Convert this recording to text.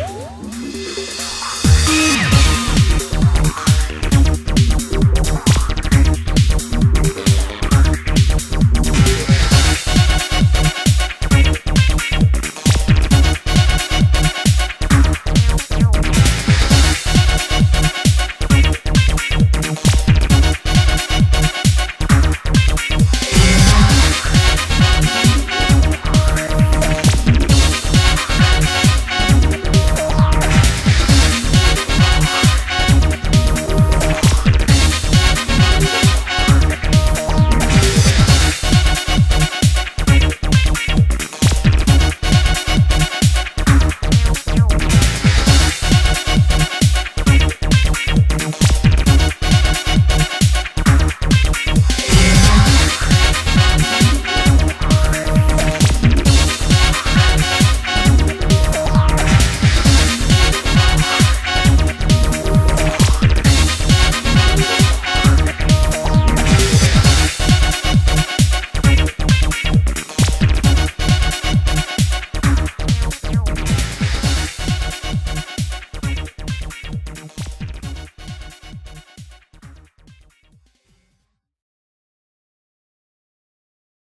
あ!